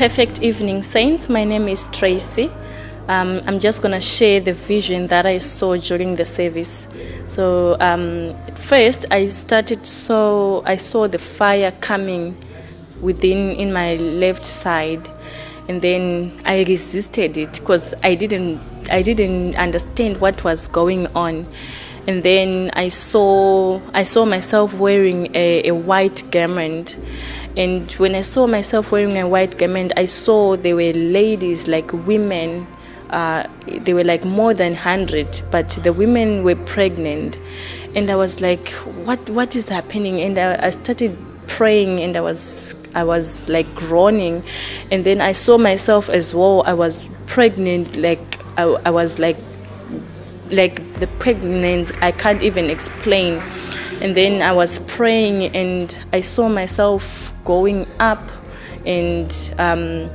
Perfect evening, Saints. My name is Tracy. Um, I'm just going to share the vision that I saw during the service. So, um, first, I started so I saw the fire coming within in my left side, and then I resisted it because I didn't I didn't understand what was going on. And then I saw I saw myself wearing a, a white garment and when I saw myself wearing a white garment, I saw there were ladies, like women. Uh, they were like more than 100, but the women were pregnant. And I was like, what, what is happening? And I, I started praying and I was, I was like groaning. And then I saw myself as well. I was pregnant, like, I, I was like, like the pregnancy, I can't even explain. And then I was praying and I saw myself going up and um,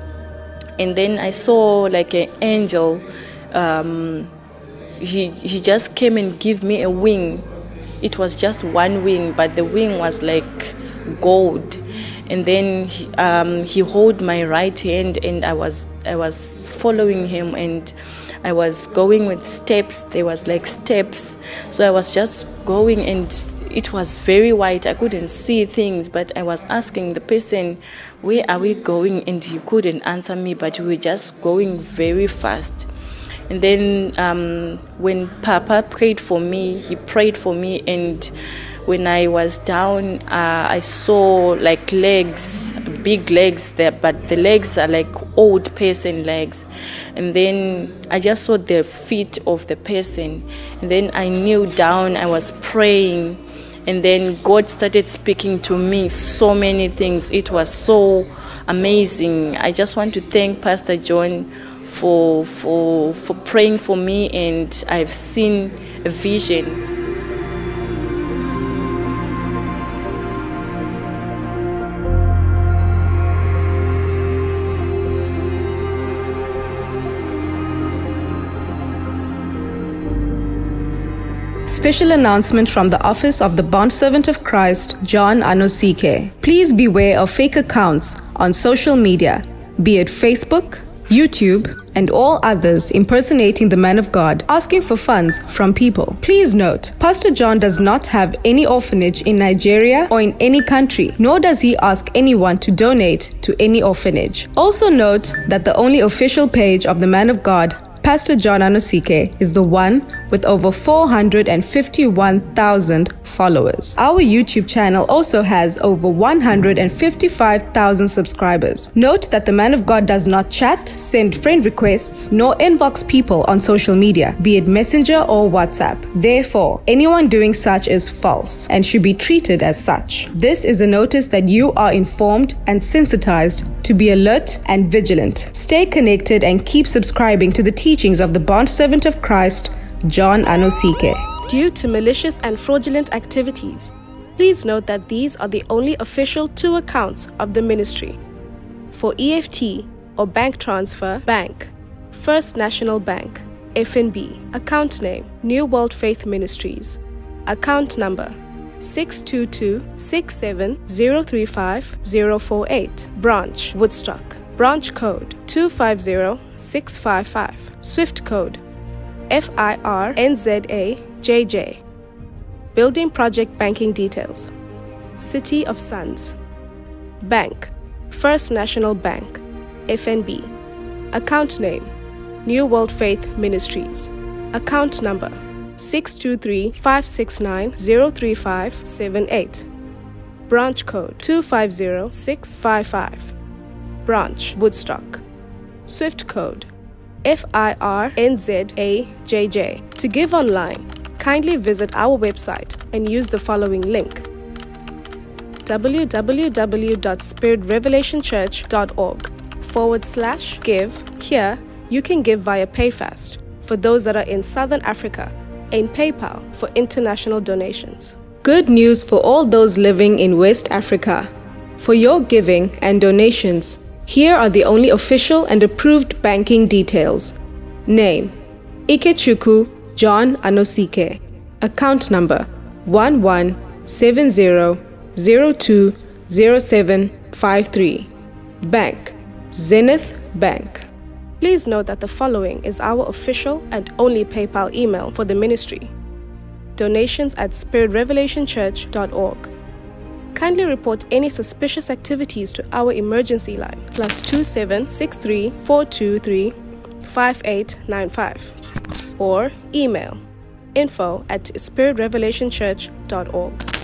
and then I saw like an angel um, he he just came and gave me a wing. It was just one wing but the wing was like gold. And then he, um, he hold my right hand and I was I was following him and I was going with steps. There was like steps. So I was just going and it was very white. I couldn't see things, but I was asking the person, Where are we going? And he couldn't answer me, but we were just going very fast. And then um, when Papa prayed for me, he prayed for me, and when I was down, uh, I saw like legs, big legs there, but the legs are like old person legs. And then I just saw the feet of the person. And then I kneeled down, I was praying and then God started speaking to me so many things. It was so amazing. I just want to thank Pastor John for for for praying for me and I've seen a vision Special announcement from the Office of the Bondservant of Christ, John Anosike. Please beware of fake accounts on social media, be it Facebook, YouTube, and all others impersonating the man of God, asking for funds from people. Please note, Pastor John does not have any orphanage in Nigeria or in any country, nor does he ask anyone to donate to any orphanage. Also note that the only official page of the man of God Pastor John Anosike is the one with over 451,000 followers. Our YouTube channel also has over 155,000 subscribers. Note that the man of God does not chat, send friend requests, nor inbox people on social media, be it Messenger or WhatsApp. Therefore, anyone doing such is false and should be treated as such. This is a notice that you are informed and sensitized to be alert and vigilant. Stay connected and keep subscribing to the teachings of the bondservant of Christ, John Anosike. Due to malicious and fraudulent activities, please note that these are the only official two accounts of the ministry. For EFT or bank transfer, bank, First National Bank, FNB, account name, New World Faith Ministries, account number 622 048, branch, Woodstock, branch code 250655. Swift code FIRNZAJJ. Building project banking details. City of Sons. Bank. First National Bank. FNB. Account name. New World Faith Ministries. Account number 623 569 03578. Branch code 250655 branch, Woodstock. Swift code FIRNZAJJ. To give online, kindly visit our website and use the following link www.spiritrevelationchurch.org forward slash give. Here, you can give via PayFast for those that are in Southern Africa and PayPal for international donations. Good news for all those living in West Africa. For your giving and donations, here are the only official and approved banking details. Name Ikechukwu John Anosike. Account number 1170020753. Bank Zenith Bank. Please note that the following is our official and only PayPal email for the ministry donations at spiritrevelationchurch.org. Kindly report any suspicious activities to our emergency line plus 2763 423 5895 or email info at spiritrevelationchurch.org.